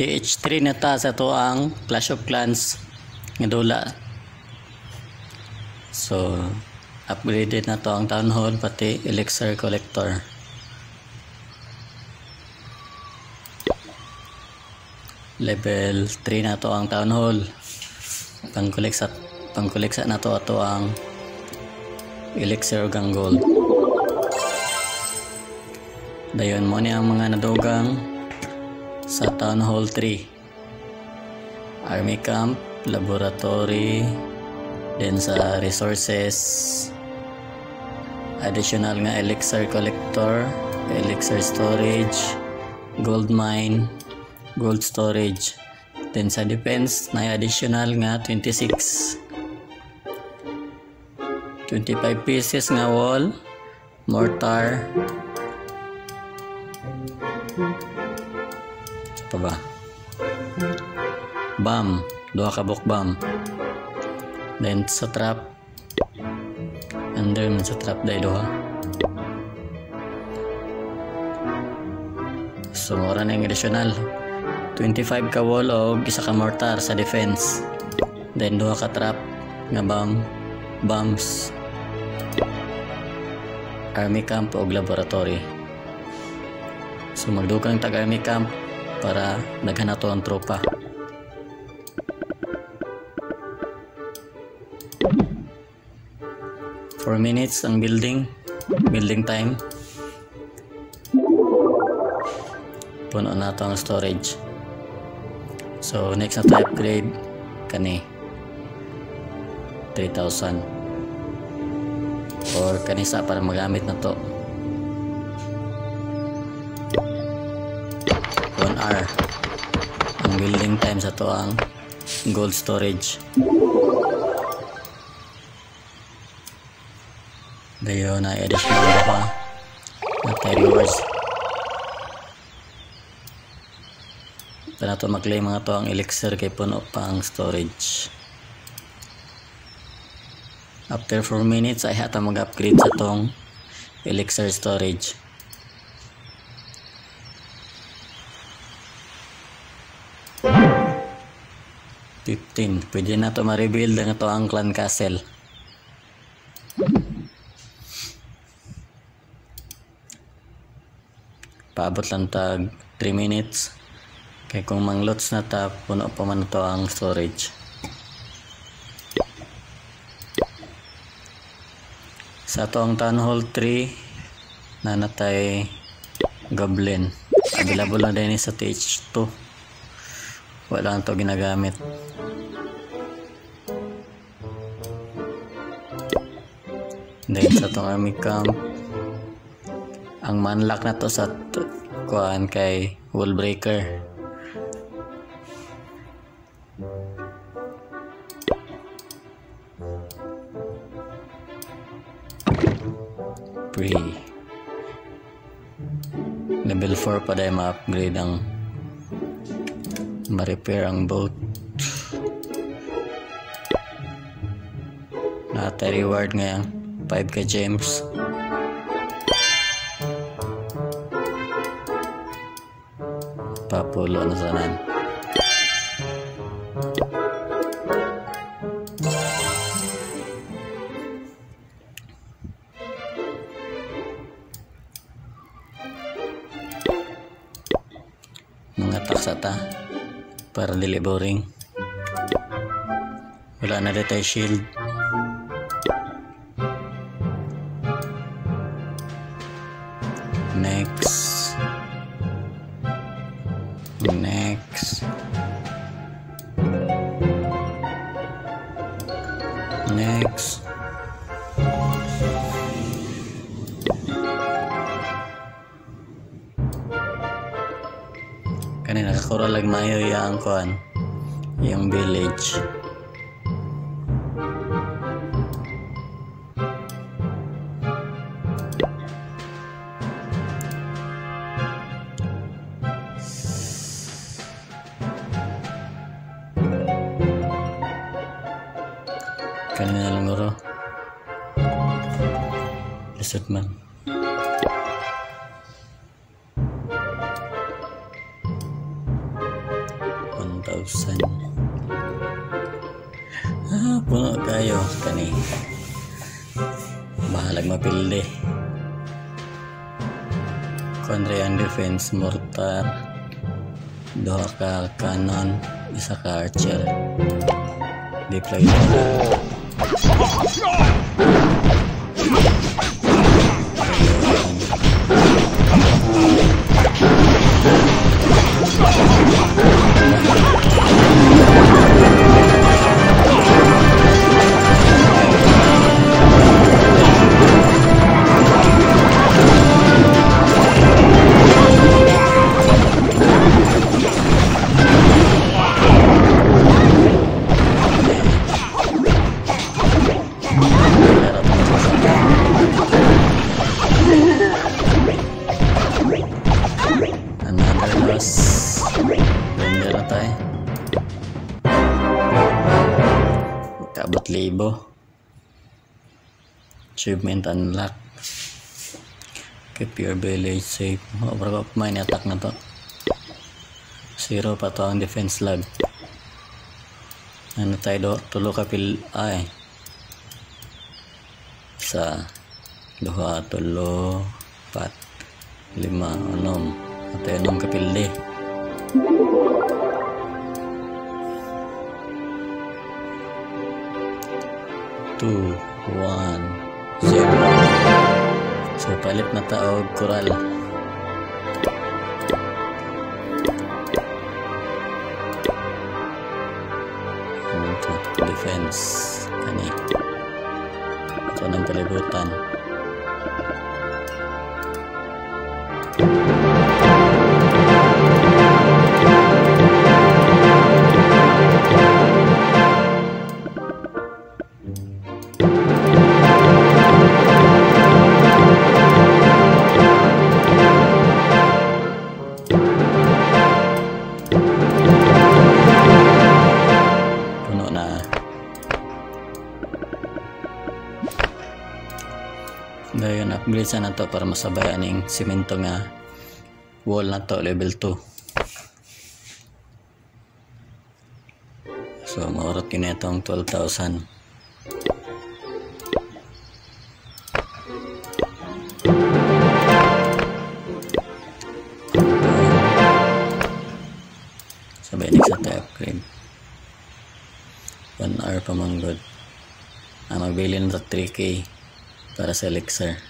TH3 na ta sa to ang Clash of Clans nga dula. So, upgraded na to ang Town Hall pati Elixir Collector. Level 3 na to ang Town Hall. Pang-collect sa pang-collect sa na to ato ang Elixir gang Gold. Dayon mo ni ang mga nadugang sa Town Hall 3. Army Camp, Laboratory, then sa Resources, additional nga Elixir Collector, Elixir Storage, Gold Mine, Gold Storage. Then sa Defense, na additional nga 26. 25 pieces nga wall, mortar, pa ba? Bam, duha ka bam. Then sa trap, under man sa trap dahil duha. So, mura na yung additional. 25 ka wall o isa ka mortar sa defense. Then duha ka trap nga bam, bombs. Army camp o laboratory. So magdukang tag army camp para naghanap to ang tropa. Four minutes ang building, building time. Puno na to ang storage. So next na to upgrade kani 3,000 or kanisa para magamit na to 1 hour ang building time sa to ang gold storage. Dayo na additional na pa na rewards ito na to mag-claim mga to ang elixir kay puno pa ang storage. After 4 minutes ay hata mag-upgrade sa tong elixir storage 15. Pwede na to ma-rebuild ang ito ang clan castle. Paabot lang tag 3 minutes. Kaya kung manglots na ta, puno pa man ito ang storage. Sa ito ang Town Hall 3, na natay Goblin. Available lang din sa TH2. Wala lang ginagamit. Then sa itong army camp, ang manlock na to sa kuhaan kay wallbreaker. Pre. Level 4 pa dahil ma-upgrade ang ma-repair ang boat. Nata reward ngayon 5 ka gems. Papulo na sanan. Mga taksa ta para dili boring. Wala na dito shield. Lisod man. 12,000. Ah, puno kayo. Kani. Bahalag mapildi. Kontra ang defense mortar. Duha ka cannon. Isa ka archer. Deploy na. Another Achievement unlock. Keep your village safe. Overcop mine attack na to. Zero pa to ang defense lag. Ano tayo do? Tulo ka. Ay. Isa. Duha. Tulo. Pat. Lima. Unom. At unom kapildi. Two. One. Zero. So, palit na taog koral. Defense. Kani. Ito ng palibutan. Dayon upgrade sa na to para masabayan ng simento nga wall na to level 2. So maurot yun itong 12,000. Sabay next sa tayo upgrade. 1 hour pa manggod. Ah, magbili na sa 3K para sa elixir.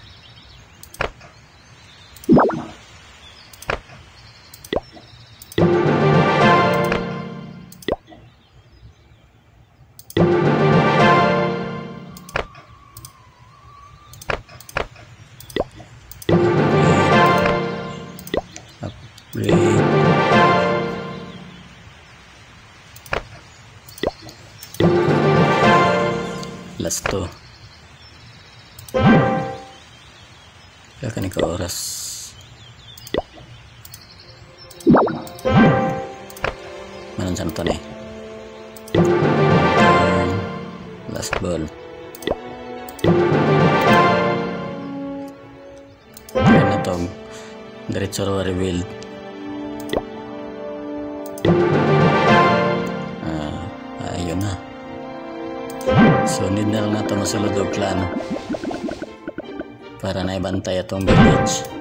Manon sa to ni. Turn. Last ball. Kaya na to. Diretso raw reveal. Ah, ayun na. So, need na lang nato masulod og clan para naibantay atong village.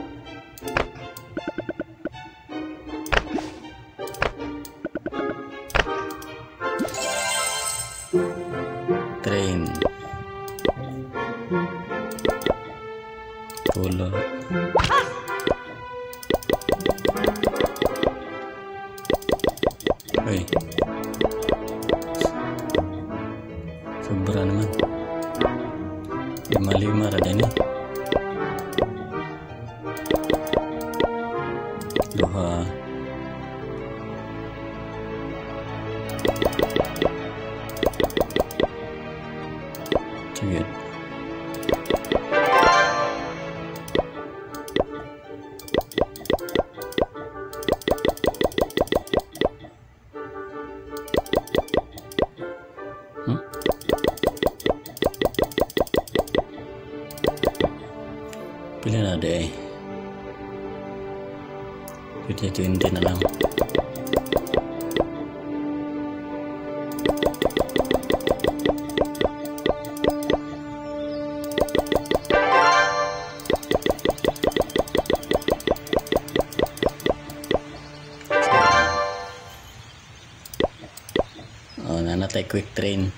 quick train.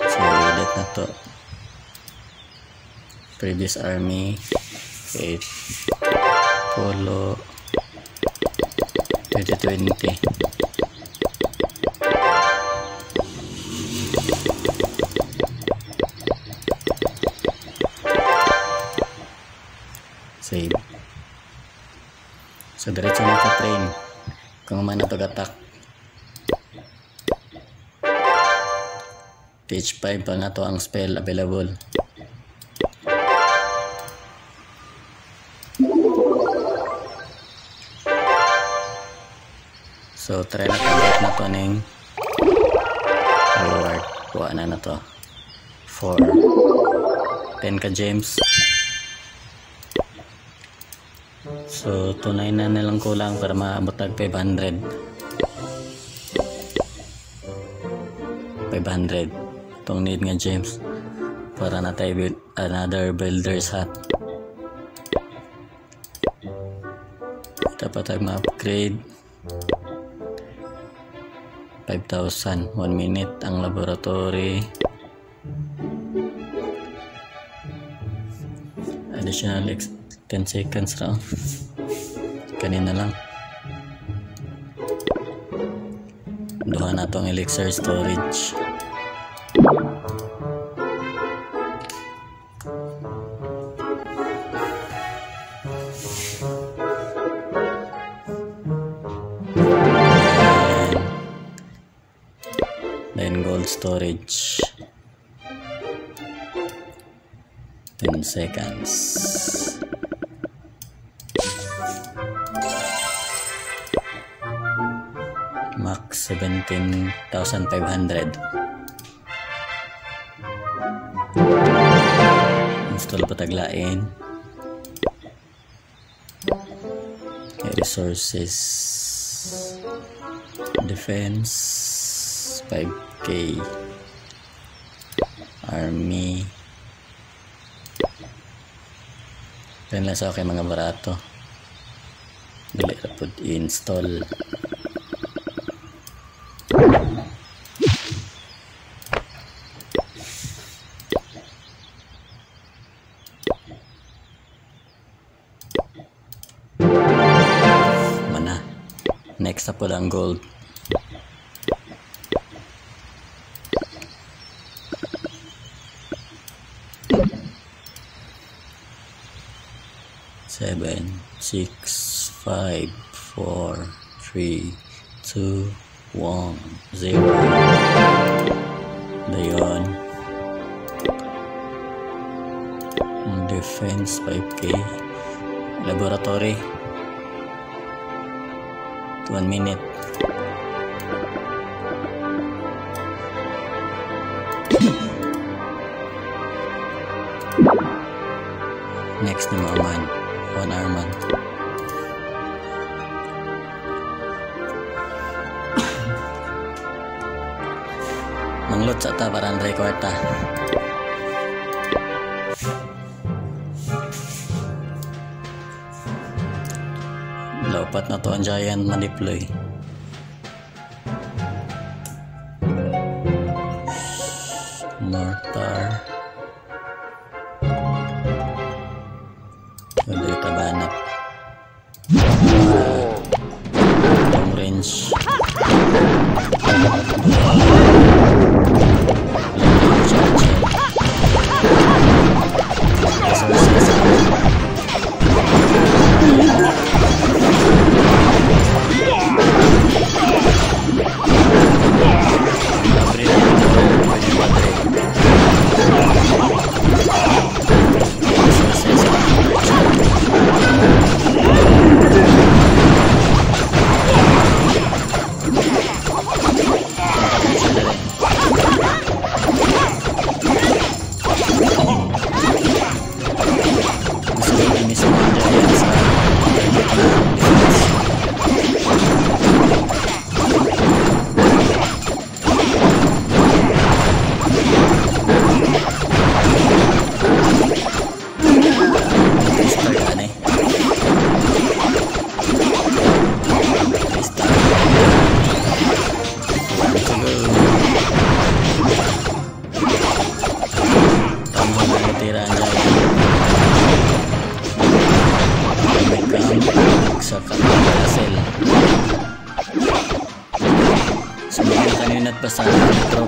So that na to. Previous army. Wait polo. 2020 save so diretso na ka train. Kung man natag-attack PH5 pa nga to ang spell available. So, try na convert na to ning reward. Kuha na na to. For 10 ka James. So, tunay na nilang kulang para maabot ng 500. 500. Itong need nga James. Para na tayo build another builder's hut. Dapat tayo ma-upgrade. 5,000. 1 minute ang laboratory. Additional 10 seconds raw kanina lang duha na tong elixir storage storage. 10 seconds. Max 17,500 install pataglain resources. Defense 5k army. Yan lang sa akin mga barato. Dili ra pud install. Mana? Next na po ang gold five four three two one zero. Ang defense 5k laboratory. 1 minute. Next ni mga man 1 hour manglot sa ta para Andre Kwarta Laupat na to ang giant ma-deploy. Mortar. Wala yung tabanat. Long range.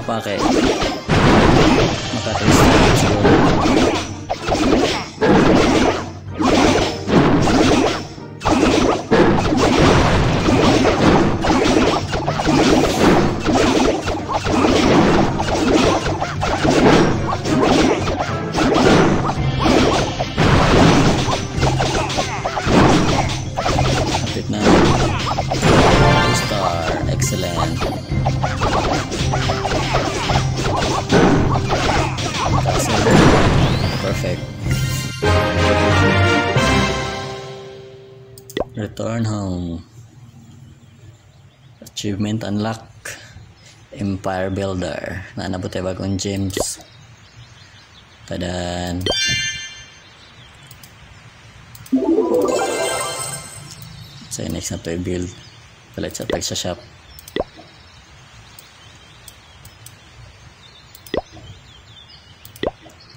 Tropa kay Return home. Achievement unlock. Empire Builder. Nanabot tayo bagong James. Tadan. So next na to i-build. Palit sa tag sa shop.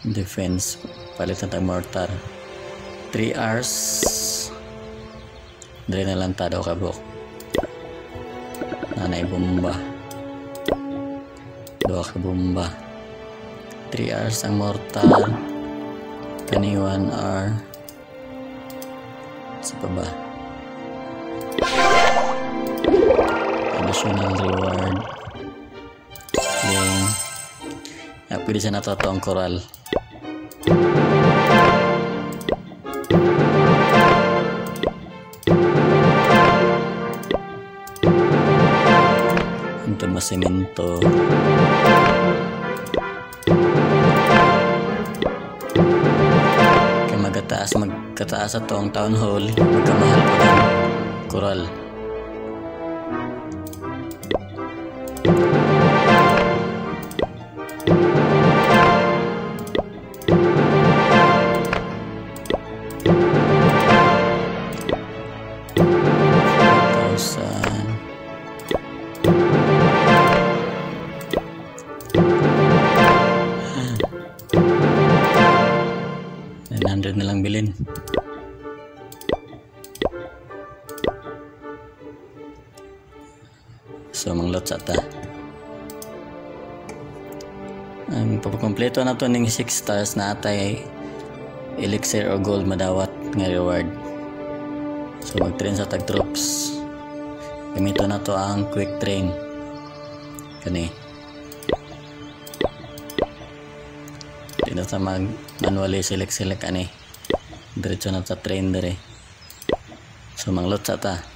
Defense. Palit na tag mortar. 3 hours. Dali na lang tado kabok. Nanay bomba. Dua ka bomba. 3 hours ang mortar. Kani 1 hour. Sa pa ba? additional reward then ah, pwede siya na to ang ito masimento kaya magkataas magkataas ito ang town hall magkamahal pa ng coral papakompleto na to ng 6 stars na atay elixir o gold madawat nga reward. So mag-train sa tag troops. Gamito na to ang quick train. Kani. Di na sa mag manually select select ani. Diretso na sa train dire. So manglot sa ta.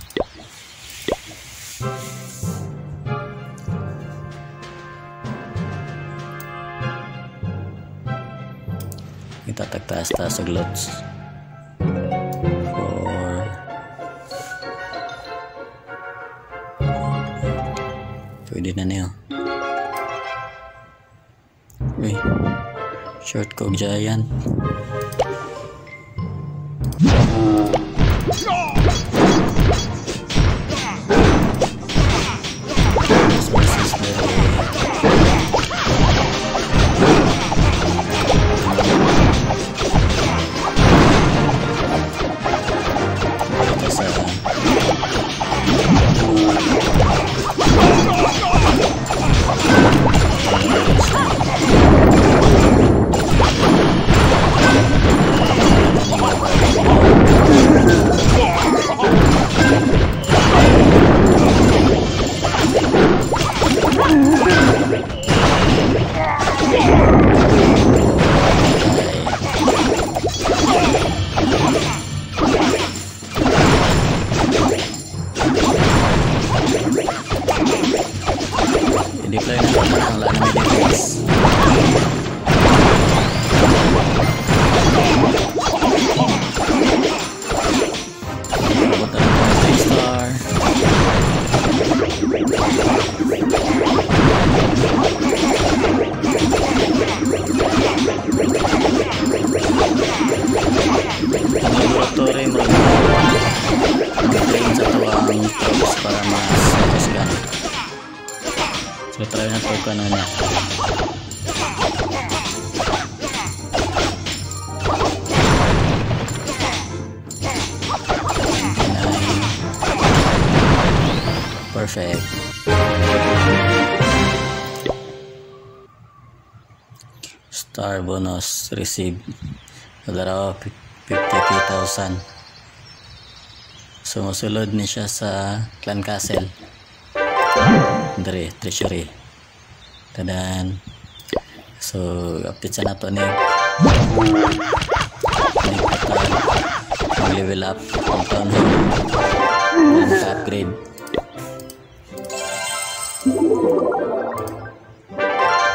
Og lots. Four. Pwede na niyo. Uy. Short kog giant. no, no. Perfect. Star bonus received. Laro 53,000. Sumusulod ni siya sa Clan Castle. Dre, treasury. Tadan So update sa nato ni Ni patag Mag-level up Ang town hall Mag-upgrade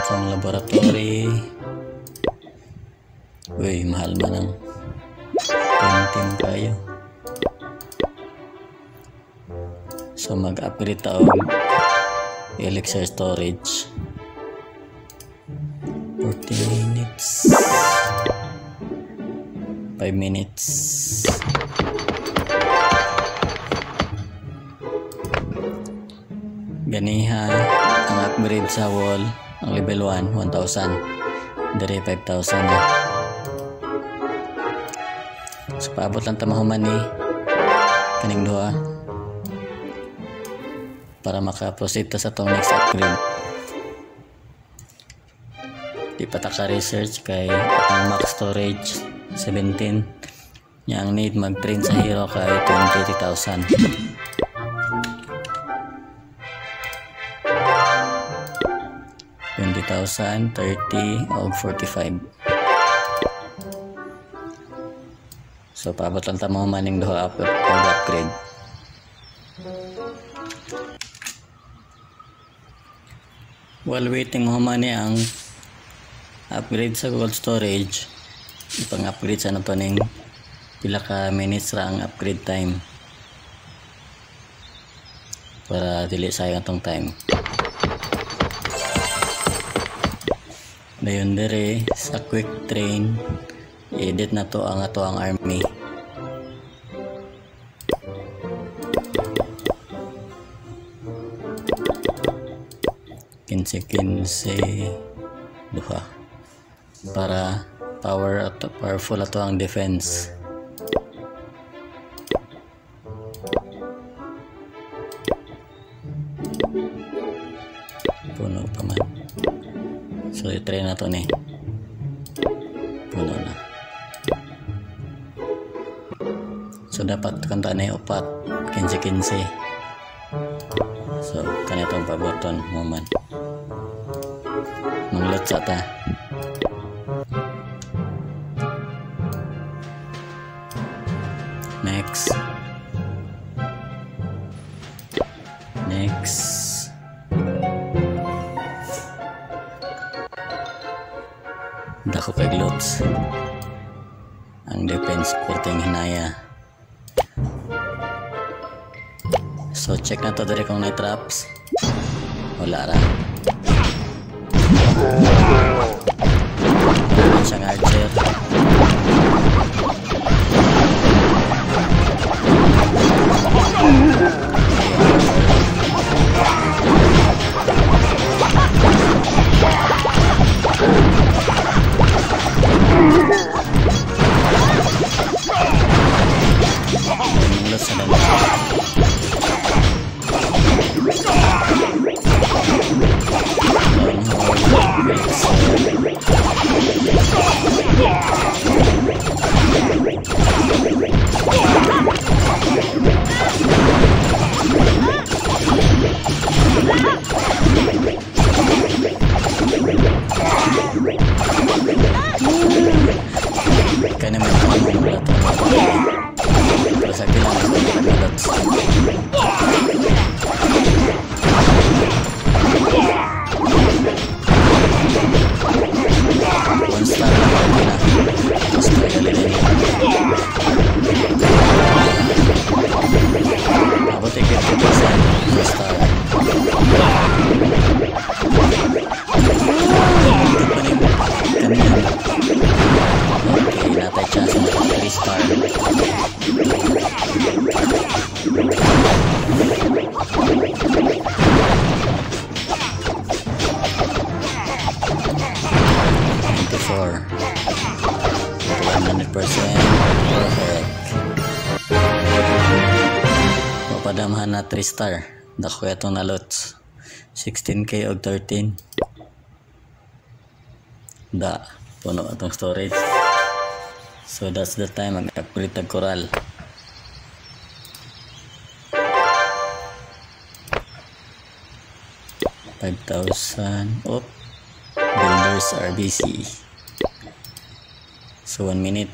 Pang laboratory. Uy, mahal man ang Tinting kayo So mag-upgrade tayo Elixir storage minutes. Ganiha ang upgrade sa wall ang level 1 1,000 dire 5,000 na so paabot lang tamahuman ni kaning duha. Para maka-proceed ta sa tong next upgrade. Di pa ta research kay ang max storage 17 nya ang need mag-train sa hero kay 20,000 20,000, 30, o 45. So, paabot lang tamo maning duha up, upgrade. While waiting mo ang upgrade sa gold storage, ipang-upgrade sa nato ning pila ka minutes ra ang upgrade time para dili sayang atong time. Dayon dire sa quick train edit na to ang ato ang army. Kinse kinse duha para power at powerful ato ang defense. Puno pa man. So, i-try na to ni. Puno na. So, dapat kanta na upat. 15-15. So, kanitong paboton mo man. Manglot sa ta. Next. Next. Dako kay gloves. Ang defense perting hinaya. So check na to diri kung may traps. Wala ra. 3 star. Dako itong nalots. 16k og 13. Da. puno atong storage so that's the time mag-upgrade tag coral Five thousand. Oh, builders RBC. So one minute.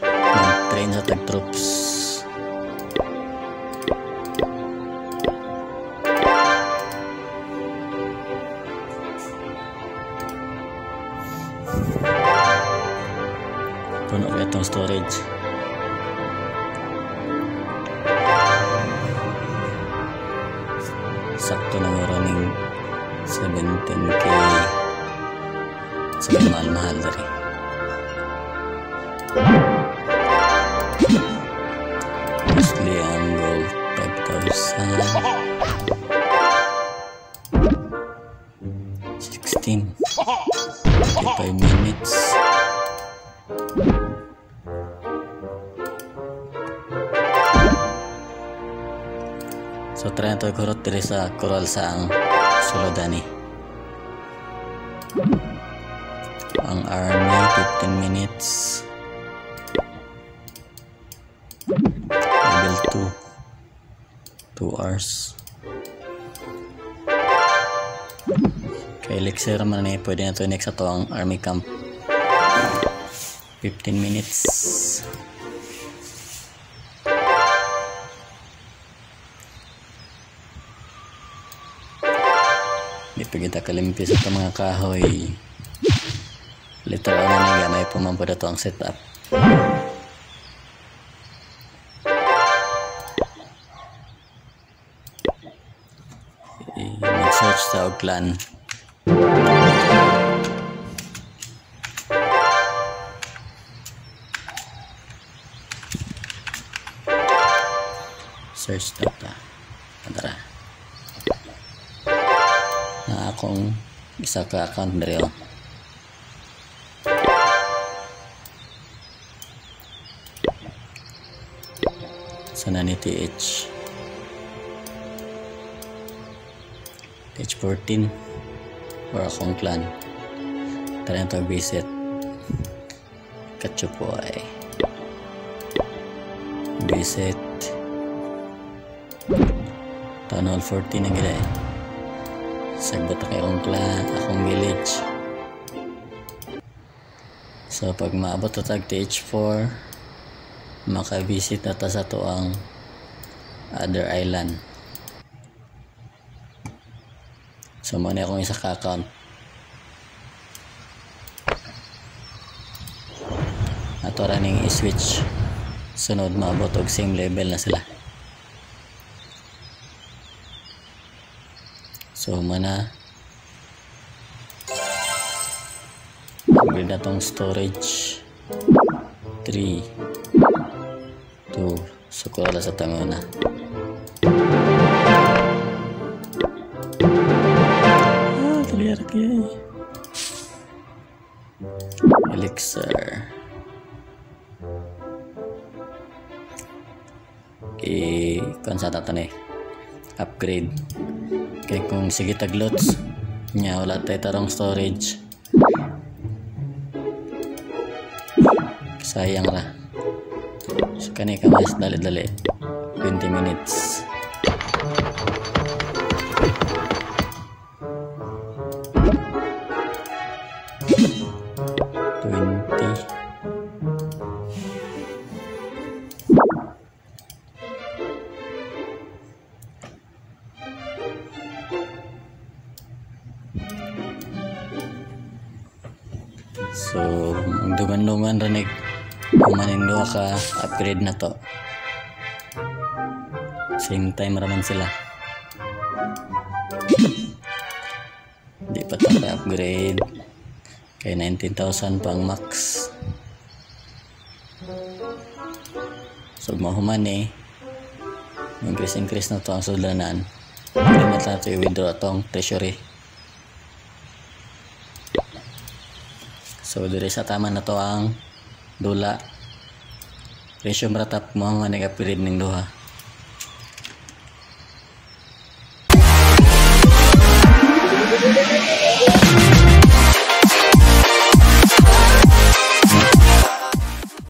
Mag-train sa tag troops. Diri sa sa ang sulodani. Ang army 15 minutes. Level 2 2 hours. Kay elixir man ni pwede na to next ato ang army camp. 15 minutes. Di pa kita kalimpis sa mga kahoy. Literal na nga may pumampo na to ang setup. Eh, Mag-search sa Outland. Search data. Akong isa ka account oh. Sana ni TH. TH14 or akong clan. Tara na to visit. Kachupoy. Visit. Hall 14 na gila eh. Sagbot na kay akong clan, akong village. So pag maabot na tag TH4, makabisit na ta sa to ang other island. So muna akong isa ka-account. Ato ning i-switch. Sunod maabot og same level na sila. So mana upgrade na tong storage. 3 2 so kuwala sa tango na. Ah clear kaya elixir. I kung sa tatane upgrade kaya kung sige taglots. Nya wala tayo tarong storage. Sayang ra. So kani ka mas dali dali 20 minutes So, duman-duman ranig kumanin doa ka upgrade na to. Same time raman sila. Di pa tayo upgrade. Kay 19,000 pang max. So, mahuman eh. Increase-increase na to ang sulanan. Hindi na tayo i-withdraw tong treasury. So dire sa tama na to ang dula. Ratio maratap mo nga nag-upgrade ning duha.